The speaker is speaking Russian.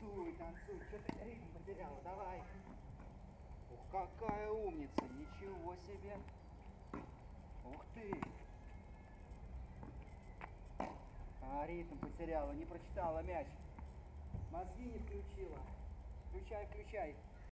Танцуй, танцуй. Что ты ритм потеряла? Давай. Ух, какая умница. Ничего себе. Ух ты. А, ритм потеряла, не прочитала мяч. Мозги не включила. Включай, включай.